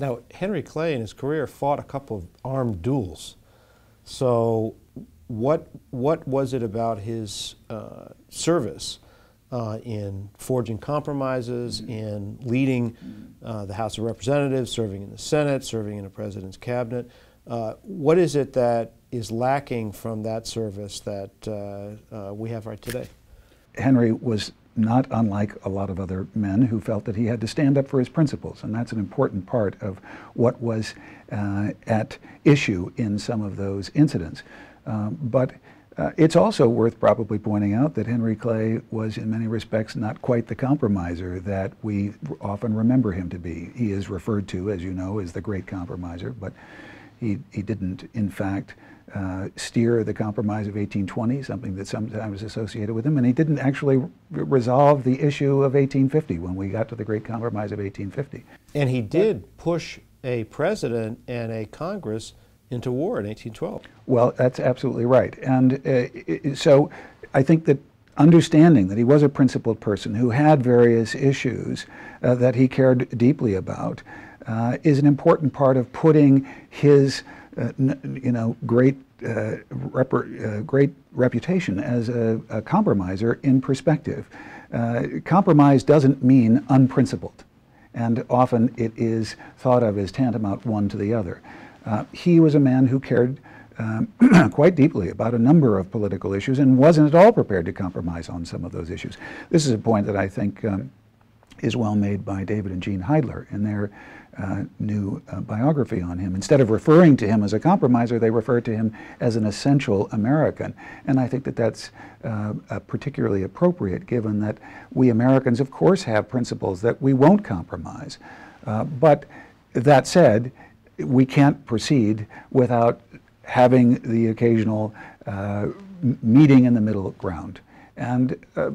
Now, Henry Clay in his career fought a couple of armed duels. So, what, what was it about his uh, service uh, in forging compromises, in leading uh, the House of Representatives, serving in the Senate, serving in the President's cabinet? Uh, what is it that is lacking from that service that uh, uh, we have right today? Henry was not unlike a lot of other men who felt that he had to stand up for his principles, and that's an important part of what was uh, at issue in some of those incidents. Um, but uh, it's also worth probably pointing out that Henry Clay was, in many respects, not quite the compromiser that we often remember him to be. He is referred to, as you know, as the great compromiser, but he, he didn't, in fact, uh, steer the Compromise of 1820, something that sometimes associated with him, and he didn't actually resolve the issue of 1850 when we got to the Great Compromise of 1850. And he did push a president and a Congress into war in 1812. Well, that's absolutely right. And uh, so I think that understanding that he was a principled person who had various issues uh, that he cared deeply about uh, is an important part of putting his uh, you know, great, uh, rep uh, great reputation as a, a, compromiser in perspective. compromise doesn't mean unprincipled, and often it is thought of as tantamount one to the other. he was a man who cared um, quite deeply about a number of political issues and wasn't at all prepared to compromise on some of those issues. This is a point that I think um, is well made by David and Jeanne Heidler in their uh, new uh, biography on him. Instead of referring to him as a compromiser, they refer to him as an essential American. And I think that that's uh, particularly appropriate given that we Americans, of course, have principles that we won't compromise. Uh, but that said, we can't proceed without having the occasional uh, meeting in the middle ground. And uh,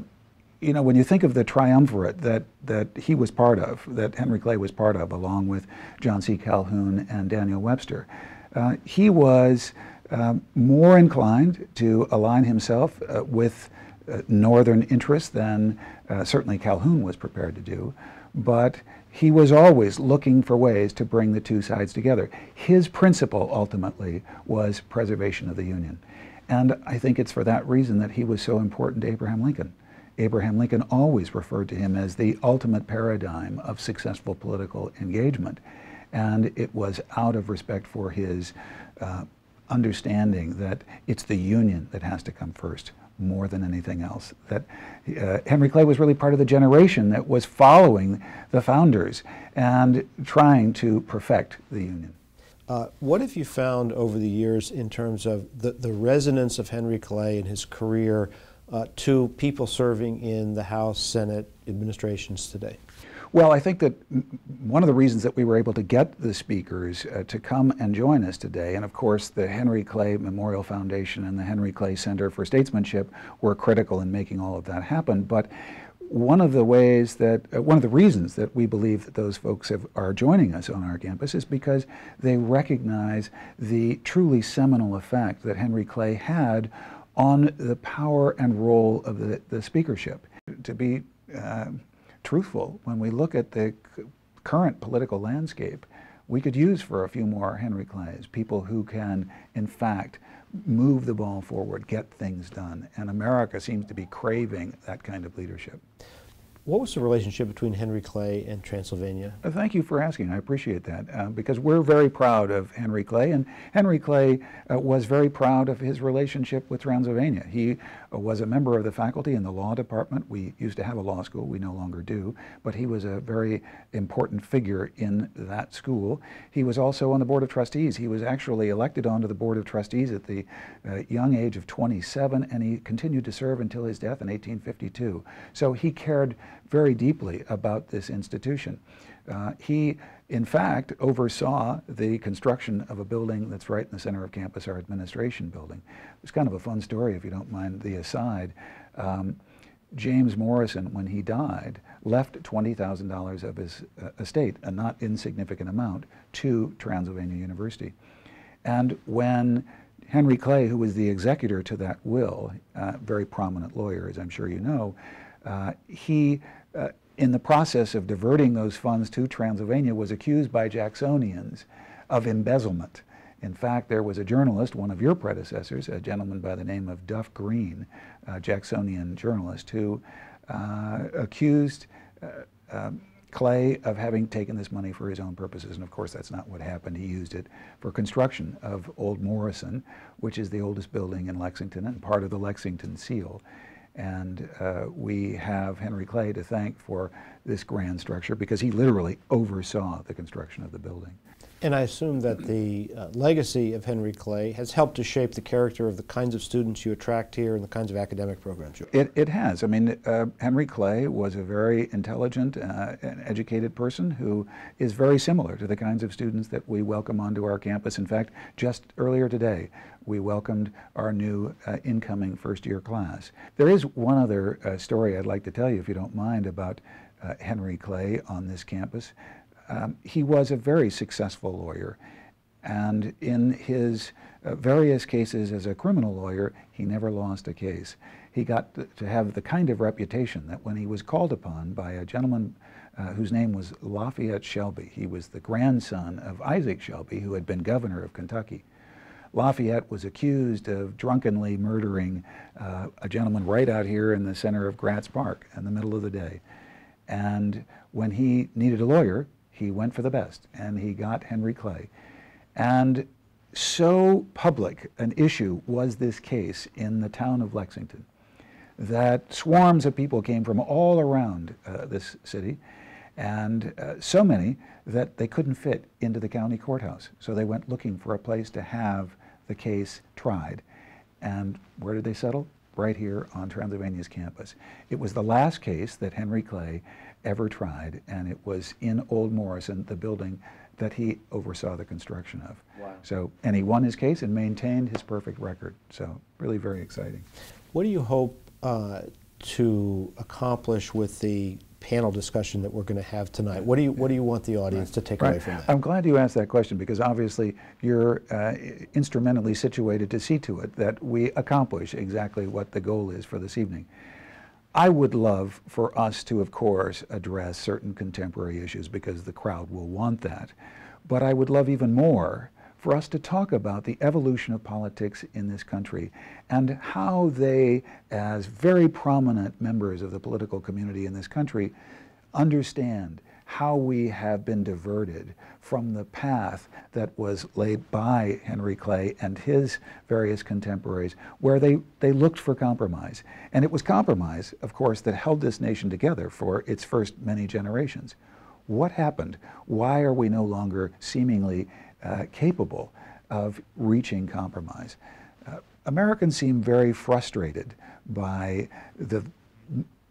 you know, when you think of the triumvirate that, that he was part of, that Henry Clay was part of, along with John C. Calhoun and Daniel Webster, uh, he was uh, more inclined to align himself uh, with uh, Northern interests than uh, certainly Calhoun was prepared to do. But he was always looking for ways to bring the two sides together. His principle ultimately was preservation of the Union. And I think it's for that reason that he was so important to Abraham Lincoln. Abraham Lincoln always referred to him as the ultimate paradigm of successful political engagement. And it was out of respect for his uh, understanding that it's the Union that has to come first more than anything else. That uh, Henry Clay was really part of the generation that was following the founders and trying to perfect the Union. Uh, what have you found over the years in terms of the, the resonance of Henry Clay and his career uh, to people serving in the House, Senate administrations today? Well, I think that one of the reasons that we were able to get the speakers uh, to come and join us today, and of course the Henry Clay Memorial Foundation and the Henry Clay Center for Statesmanship were critical in making all of that happen, but one of the ways that, uh, one of the reasons that we believe that those folks have, are joining us on our campus is because they recognize the truly seminal effect that Henry Clay had on the power and role of the, the speakership. To be uh, truthful, when we look at the current political landscape, we could use for a few more Henry Clays, people who can, in fact, move the ball forward, get things done. And America seems to be craving that kind of leadership. What was the relationship between Henry Clay and Transylvania? Uh, thank you for asking. I appreciate that uh, because we're very proud of Henry Clay, and Henry Clay uh, was very proud of his relationship with Transylvania. He uh, was a member of the faculty in the law department. We used to have a law school, we no longer do, but he was a very important figure in that school. He was also on the Board of Trustees. He was actually elected onto the Board of Trustees at the uh, young age of 27, and he continued to serve until his death in 1852. So he cared very deeply about this institution. Uh, he, in fact, oversaw the construction of a building that's right in the center of campus, our administration building. It's kind of a fun story, if you don't mind the aside. Um, James Morrison, when he died, left $20,000 of his uh, estate, a not insignificant amount, to Transylvania University. And when Henry Clay, who was the executor to that will, uh, very prominent lawyer, as I'm sure you know, he uh, in the process of diverting those funds to Transylvania, was accused by Jacksonians of embezzlement. In fact, there was a journalist, one of your predecessors, a gentleman by the name of Duff Green, a Jacksonian journalist, who uh, accused uh, um, Clay of having taken this money for his own purposes. And of course, that's not what happened. He used it for construction of Old Morrison, which is the oldest building in Lexington and part of the Lexington Seal. And uh, we have Henry Clay to thank for this grand structure because he literally oversaw the construction of the building. And I assume that the uh, legacy of Henry Clay has helped to shape the character of the kinds of students you attract here and the kinds of academic programs you It, it has. I mean, uh, Henry Clay was a very intelligent uh, and educated person who is very similar to the kinds of students that we welcome onto our campus. In fact, just earlier today, we welcomed our new uh, incoming first year class. There is one other uh, story I'd like to tell you, if you don't mind, about uh, Henry Clay on this campus. Um, he was a very successful lawyer, and in his uh, various cases as a criminal lawyer, he never lost a case. He got to have the kind of reputation that when he was called upon by a gentleman uh, whose name was Lafayette Shelby, he was the grandson of Isaac Shelby, who had been governor of Kentucky. Lafayette was accused of drunkenly murdering uh, a gentleman right out here in the center of Gratz Park in the middle of the day. And when he needed a lawyer, he went for the best, and he got Henry Clay. And so public an issue was this case in the town of Lexington that swarms of people came from all around uh, this city, and uh, so many that they couldn't fit into the county courthouse. So they went looking for a place to have the case tried. And where did they settle? Right here on Transylvania's campus. It was the last case that Henry Clay ever tried, and it was in Old Morrison, the building that he oversaw the construction of. Wow. So, and he won his case and maintained his perfect record. So, really very exciting. What do you hope uh, to accomplish with the panel discussion that we're going to have tonight? What do you What do you want the audience to take away from that? I'm glad you asked that question because obviously you're uh, instrumentally situated to see to it that we accomplish exactly what the goal is for this evening. I would love for us to, of course, address certain contemporary issues because the crowd will want that. But I would love even more for us to talk about the evolution of politics in this country and how they, as very prominent members of the political community in this country, understand how we have been diverted from the path that was laid by Henry Clay and his various contemporaries, where they, they looked for compromise. And it was compromise, of course, that held this nation together for its first many generations. What happened? Why are we no longer seemingly uh, capable of reaching compromise? Uh, Americans seem very frustrated by the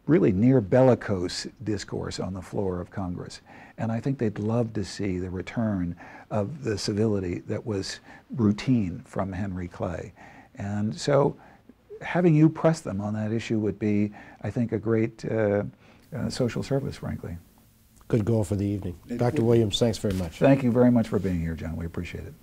really near bellicose discourse on the floor of Congress. And I think they'd love to see the return of the civility that was routine from Henry Clay. And so having you press them on that issue would be, I think, a great uh, uh, social service, frankly. Good goal for the evening. Dr. Williams, thanks very much. Thank you very much for being here, John. We appreciate it.